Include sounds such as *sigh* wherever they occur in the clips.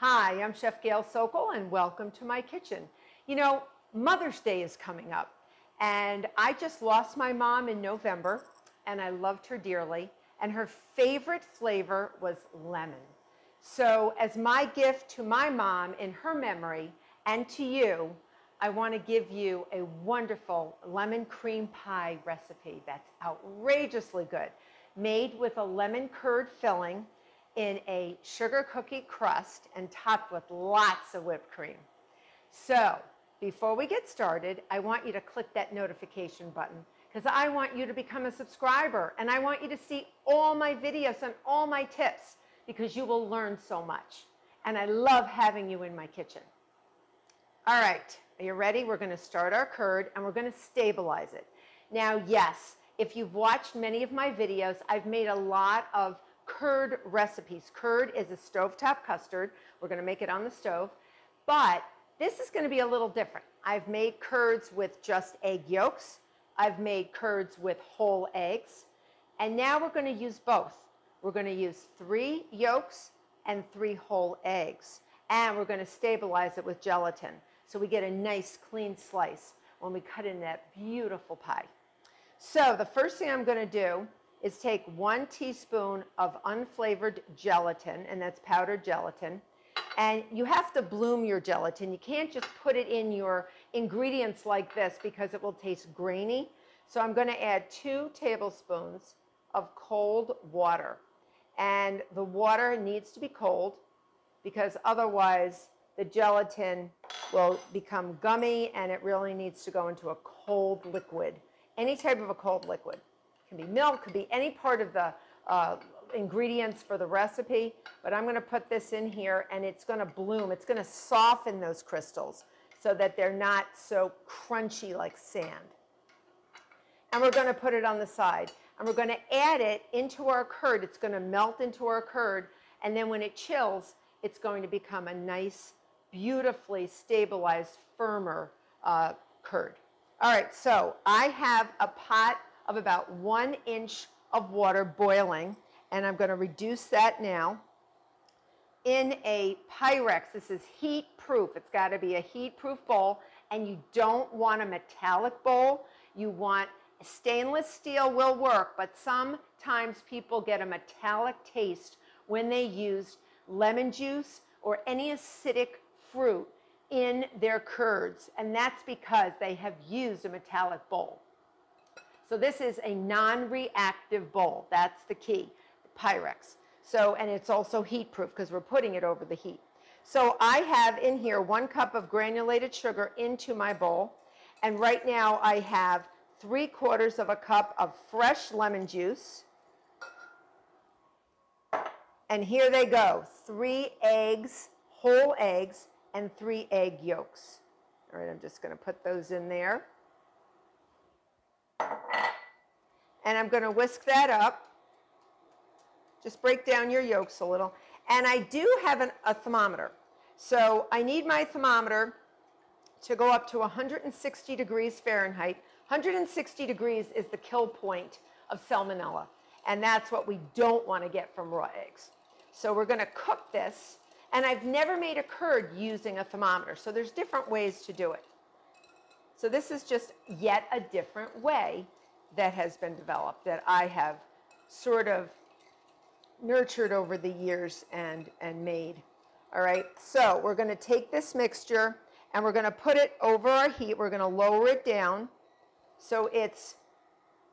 Hi, I'm Chef Gail Sokol and welcome to my kitchen. You know, Mother's Day is coming up and I just lost my mom in November and I loved her dearly and her favorite flavor was lemon. So as my gift to my mom in her memory and to you, I want to give you a wonderful lemon cream pie recipe that's outrageously good, made with a lemon curd filling in a sugar cookie crust and topped with lots of whipped cream. So before we get started, I want you to click that notification button because I want you to become a subscriber and I want you to see all my videos and all my tips because you will learn so much. And I love having you in my kitchen. All right, are you ready? We're going to start our curd and we're going to stabilize it. Now, yes, if you've watched many of my videos, I've made a lot of curd recipes. Curd is a stovetop custard. We're going to make it on the stove. But this is going to be a little different. I've made curds with just egg yolks. I've made curds with whole eggs. And now we're going to use both. We're going to use three yolks and three whole eggs. And we're going to stabilize it with gelatin. So we get a nice clean slice when we cut in that beautiful pie. So the first thing I'm going to do is take one teaspoon of unflavored gelatin, and that's powdered gelatin. And you have to bloom your gelatin. You can't just put it in your ingredients like this because it will taste grainy. So I'm going to add two tablespoons of cold water. And the water needs to be cold because otherwise the gelatin will become gummy and it really needs to go into a cold liquid. Any type of a cold liquid. It can be milk, could be any part of the uh, ingredients for the recipe, but I'm gonna put this in here and it's gonna bloom. It's gonna soften those crystals so that they're not so crunchy like sand. And we're gonna put it on the side. And we're gonna add it into our curd. It's gonna melt into our curd. And then when it chills, it's going to become a nice beautifully stabilized, firmer uh, curd. All right, so I have a pot of about one inch of water boiling, and I'm going to reduce that now in a Pyrex. This is heat proof. It's got to be a heat proof bowl, and you don't want a metallic bowl. You want stainless steel will work, but sometimes people get a metallic taste when they use lemon juice or any acidic fruit in their curds, and that's because they have used a metallic bowl. So this is a non-reactive bowl. That's the key, Pyrex. So, and it's also heat proof because we're putting it over the heat. So I have in here one cup of granulated sugar into my bowl. And right now I have three quarters of a cup of fresh lemon juice. And here they go, three eggs, whole eggs, and three egg yolks. All right, I'm just going to put those in there. And I'm going to whisk that up. Just break down your yolks a little. And I do have an, a thermometer. So I need my thermometer to go up to 160 degrees Fahrenheit. 160 degrees is the kill point of salmonella. And that's what we don't want to get from raw eggs. So we're going to cook this and I've never made a curd using a thermometer, so there's different ways to do it. So this is just yet a different way that has been developed that I have sort of nurtured over the years and, and made. All right, so we're going to take this mixture and we're going to put it over our heat. We're going to lower it down so it's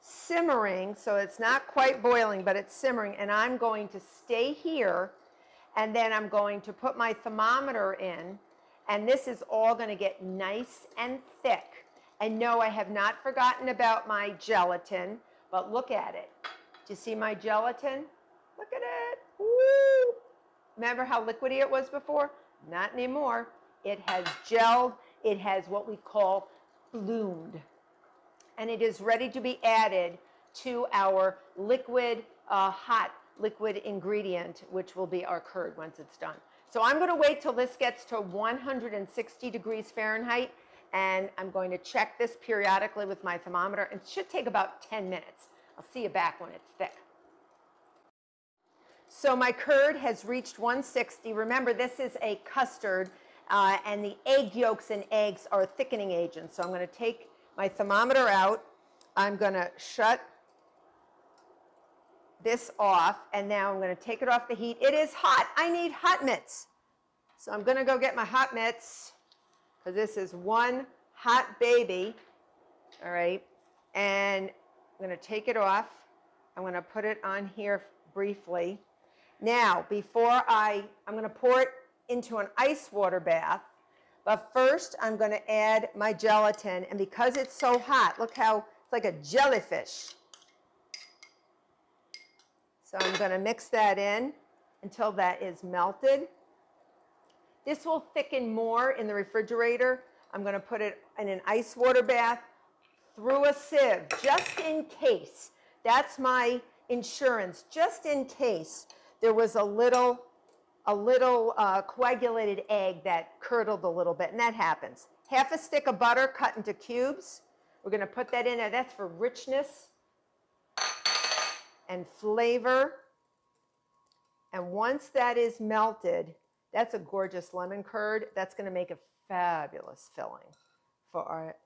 simmering, so it's not quite boiling, but it's simmering. And I'm going to stay here and then I'm going to put my thermometer in, and this is all going to get nice and thick. And no, I have not forgotten about my gelatin, but look at it. Do you see my gelatin? Look at it. Woo! Remember how liquidy it was before? Not anymore. It has gelled. It has what we call bloomed. And it is ready to be added to our liquid uh, hot liquid ingredient, which will be our curd once it's done. So I'm going to wait till this gets to 160 degrees Fahrenheit, and I'm going to check this periodically with my thermometer. It should take about 10 minutes. I'll see you back when it's thick. So my curd has reached 160. Remember, this is a custard, uh, and the egg yolks and eggs are thickening agents. So I'm going to take my thermometer out. I'm going to shut this off, and now I'm going to take it off the heat. It is hot. I need hot mitts. So I'm going to go get my hot mitts this is one hot baby. All right. And I'm going to take it off. I'm going to put it on here briefly. Now, before I, I'm going to pour it into an ice water bath. But first, I'm going to add my gelatin. And because it's so hot, look how it's like a jellyfish. So I'm going to mix that in until that is melted. This will thicken more in the refrigerator. I'm going to put it in an ice water bath through a sieve just in case. That's my insurance, just in case there was a little, a little uh, coagulated egg that curdled a little bit, and that happens. Half a stick of butter cut into cubes. We're going to put that in there. That's for richness and flavor. And once that is melted, that's a gorgeous lemon curd. That's going to make a fabulous filling for our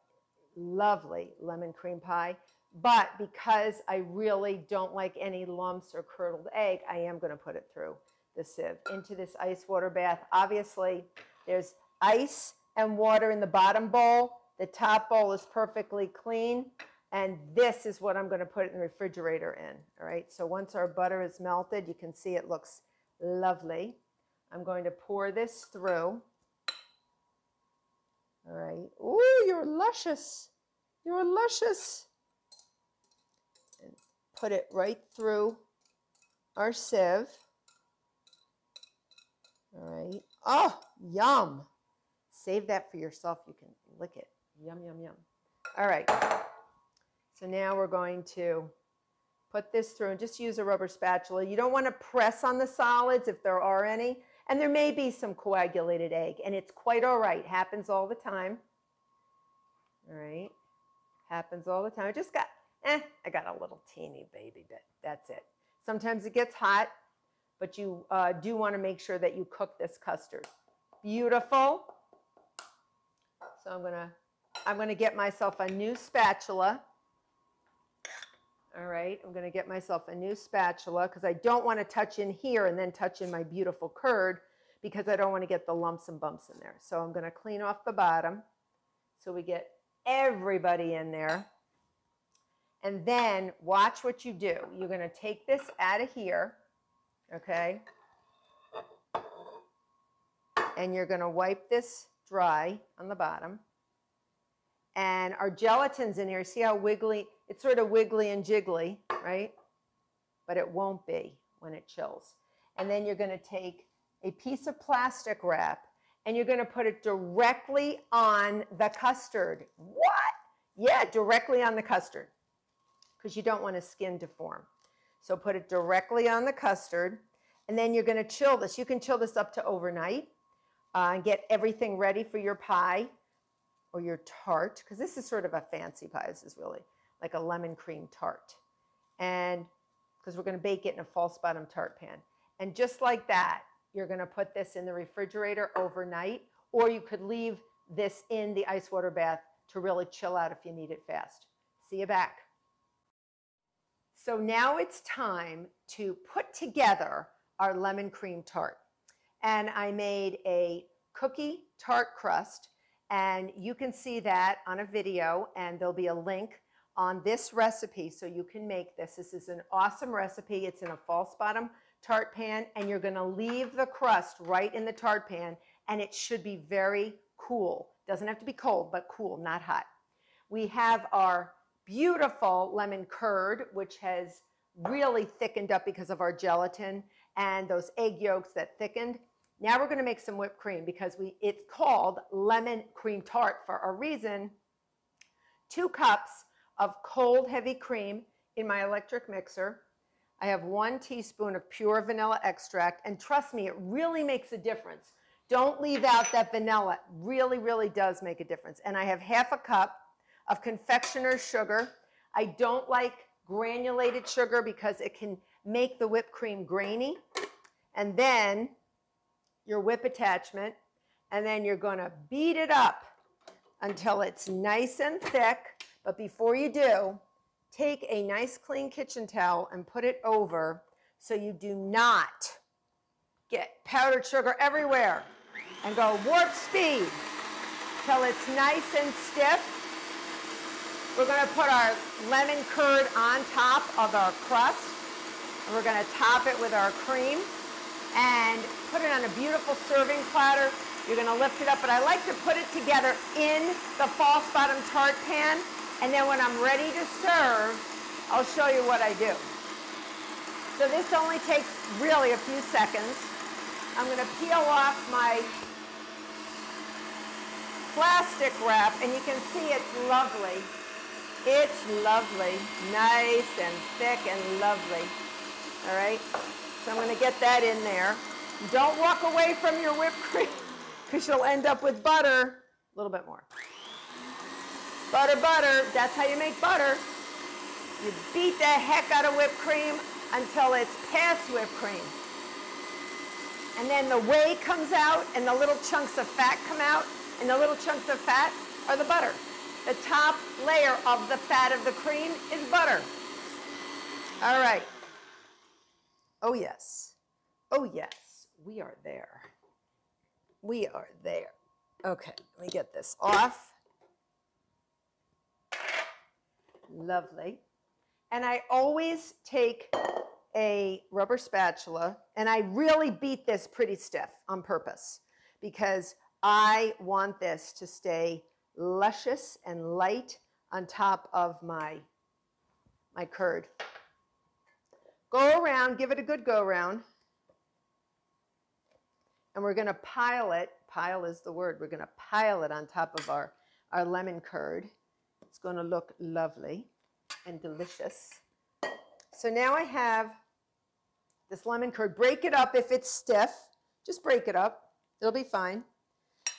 lovely lemon cream pie. But because I really don't like any lumps or curdled egg, I am going to put it through the sieve into this ice water bath. Obviously, there's ice and water in the bottom bowl. The top bowl is perfectly clean. And this is what I'm going to put in the refrigerator in. All right. So once our butter is melted, you can see it looks lovely. I'm going to pour this through. All right. Ooh, you're luscious. You're luscious put it right through our sieve. All right. Oh, yum. Save that for yourself. You can lick it. Yum, yum, yum. All right. So now we're going to put this through and just use a rubber spatula. You don't want to press on the solids if there are any. And there may be some coagulated egg, and it's quite all right. Happens all the time. All right. Happens all the time. I just got eh, I got a little teeny baby bit. That's it. Sometimes it gets hot, but you uh, do want to make sure that you cook this custard. Beautiful. So I'm gonna, I'm gonna get myself a new spatula. All right, I'm gonna get myself a new spatula because I don't want to touch in here and then touch in my beautiful curd because I don't want to get the lumps and bumps in there. So I'm gonna clean off the bottom so we get everybody in there. And then watch what you do. You're going to take this out of here, okay? And you're going to wipe this dry on the bottom. And our gelatin's in here. See how wiggly? It's sort of wiggly and jiggly, right? But it won't be when it chills. And then you're going to take a piece of plastic wrap and you're going to put it directly on the custard. What? Yeah, directly on the custard because you don't want a skin to form. So put it directly on the custard and then you're going to chill this. You can chill this up to overnight uh, and get everything ready for your pie or your tart because this is sort of a fancy pie. This is really like a lemon cream tart. And because we're going to bake it in a false bottom tart pan. And just like that, you're going to put this in the refrigerator overnight or you could leave this in the ice water bath to really chill out if you need it fast. See you back. So now it's time to put together our lemon cream tart. And I made a cookie tart crust and you can see that on a video and there'll be a link on this recipe so you can make this. This is an awesome recipe. It's in a false bottom tart pan and you're gonna leave the crust right in the tart pan and it should be very cool. Doesn't have to be cold, but cool, not hot. We have our beautiful lemon curd, which has really thickened up because of our gelatin and those egg yolks that thickened. Now we're going to make some whipped cream because we it's called lemon cream tart for a reason. Two cups of cold heavy cream in my electric mixer. I have one teaspoon of pure vanilla extract and trust me, it really makes a difference. Don't leave out that vanilla. It really, really does make a difference. And I have half a cup of confectioner's sugar. I don't like granulated sugar because it can make the whipped cream grainy. And then your whip attachment, and then you're going to beat it up until it's nice and thick. But before you do, take a nice clean kitchen towel and put it over so you do not get powdered sugar everywhere and go warp speed till it's nice and stiff. We're going to put our lemon curd on top of our crust. And we're going to top it with our cream and put it on a beautiful serving platter. You're going to lift it up, but I like to put it together in the false bottom tart pan. And then when I'm ready to serve, I'll show you what I do. So this only takes really a few seconds. I'm going to peel off my plastic wrap, and you can see it's lovely. It's lovely, nice and thick and lovely. All right, so I'm going to get that in there. Don't walk away from your whipped cream *laughs* because you'll end up with butter. A little bit more. Butter, butter, that's how you make butter. You beat the heck out of whipped cream until it's past whipped cream. And then the whey comes out and the little chunks of fat come out and the little chunks of fat are the butter. The top layer of the fat of the cream is butter. All right. Oh, yes. Oh, yes. We are there. We are there. Okay, let me get this off. Lovely. And I always take a rubber spatula and I really beat this pretty stiff on purpose because I want this to stay luscious and light on top of my, my curd. Go around, give it a good go around. And we're going to pile it, pile is the word, we're going to pile it on top of our, our lemon curd. It's going to look lovely and delicious. So now I have this lemon curd. Break it up if it's stiff. Just break it up. It'll be fine.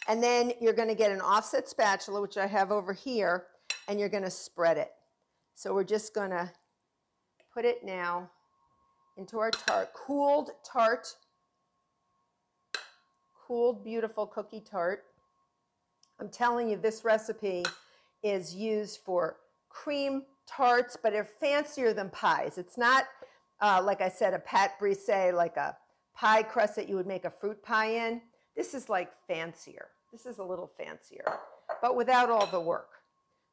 And then you're going to get an offset spatula, which I have over here, and you're going to spread it. So we're just going to put it now into our tart, cooled tart, cooled, beautiful cookie tart. I'm telling you, this recipe is used for cream tarts, but they're fancier than pies. It's not, uh, like I said, a pâte brisée, like a pie crust that you would make a fruit pie in. This is like fancier. This is a little fancier, but without all the work.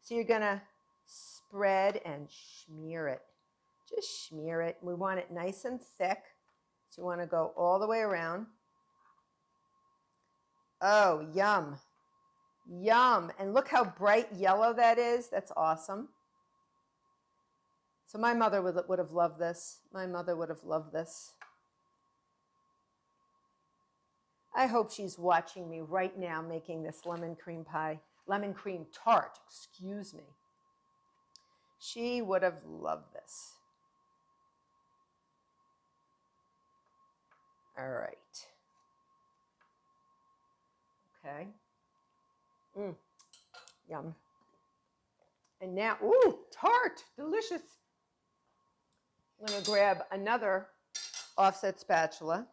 So you're going to spread and smear it. Just smear it. We want it nice and thick. So you want to go all the way around. Oh, yum. Yum. And look how bright yellow that is. That's awesome. So my mother would, would have loved this. My mother would have loved this. I hope she's watching me right now making this lemon cream pie, lemon cream tart, excuse me. She would have loved this. All right. Okay. Mm. Yum. And now, ooh, tart, delicious. I'm going to grab another offset spatula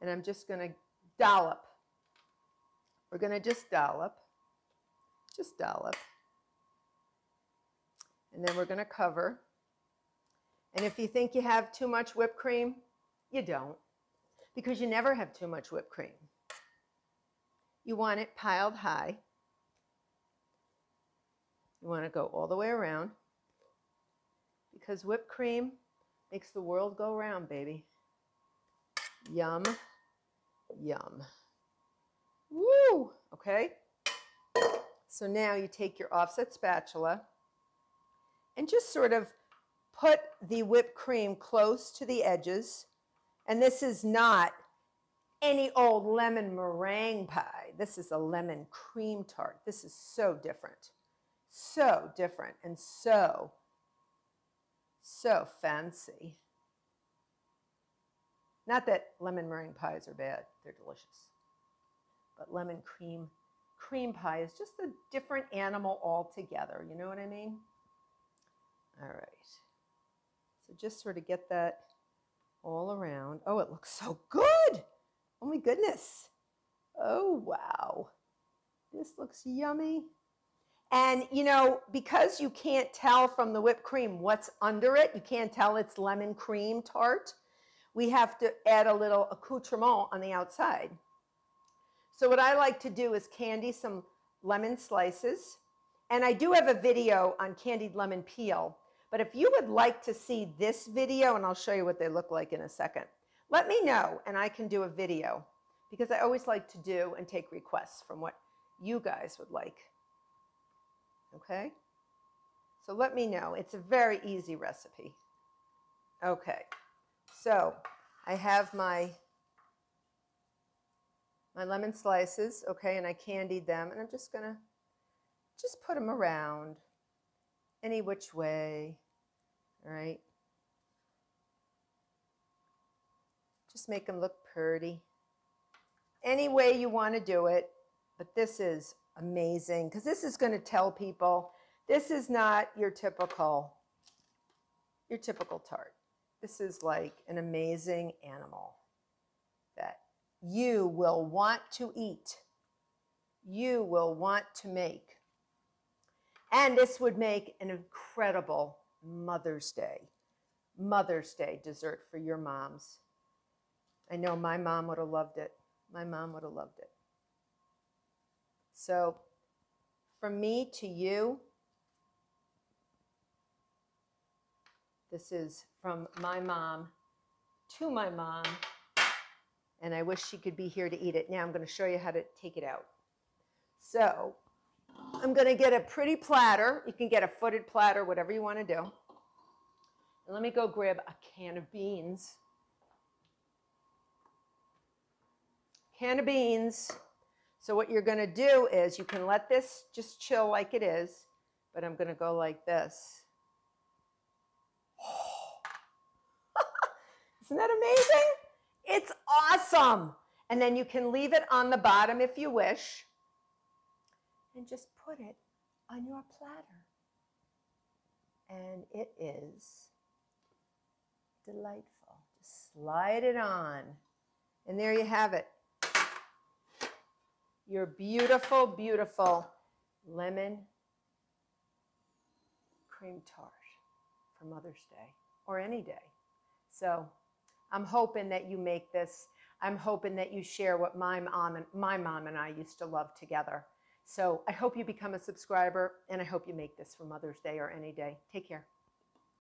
and I'm just going to dollop. We're going to just dollop, just dollop. And then we're going to cover. And if you think you have too much whipped cream, you don't, because you never have too much whipped cream. You want it piled high. You want to go all the way around because whipped cream makes the world go round, baby. Yum. Yum. Woo! Okay. So now you take your offset spatula and just sort of put the whipped cream close to the edges. And this is not any old lemon meringue pie. This is a lemon cream tart. This is so different. So different and so, so fancy. Not that lemon meringue pies are bad, they're delicious. But lemon cream cream pie is just a different animal altogether. You know what I mean? All right. So just sort of get that all around. Oh, it looks so good. Oh my goodness. Oh, wow. This looks yummy. And you know, because you can't tell from the whipped cream what's under it, you can't tell it's lemon cream tart, we have to add a little accoutrement on the outside. So what I like to do is candy some lemon slices. And I do have a video on candied lemon peel. But if you would like to see this video, and I'll show you what they look like in a second, let me know and I can do a video because I always like to do and take requests from what you guys would like. Okay? So let me know. It's a very easy recipe. Okay. So I have my my lemon slices, okay, and I candied them, and I'm just gonna just put them around any which way, all right? Just make them look pretty. Any way you want to do it, but this is amazing because this is going to tell people this is not your typical your typical tart. This is like an amazing animal that you will want to eat. You will want to make. And this would make an incredible Mother's Day, Mother's Day dessert for your moms. I know my mom would have loved it. My mom would have loved it. So, from me to you, this is from my mom to my mom, and I wish she could be here to eat it. Now I'm going to show you how to take it out. So, I'm going to get a pretty platter. You can get a footed platter, whatever you want to do. And let me go grab a can of beans. Can of beans. So what you're going to do is you can let this just chill like it is, but I'm going to go like this. *gasps* Isn't that amazing? It's awesome. And then you can leave it on the bottom if you wish and just put it on your platter. And it is delightful. Just slide it on. And there you have it your beautiful, beautiful lemon cream tart for Mother's Day or any day. So I'm hoping that you make this. I'm hoping that you share what my mom and my mom and I used to love together. So I hope you become a subscriber and I hope you make this for Mother's Day or any day. Take care.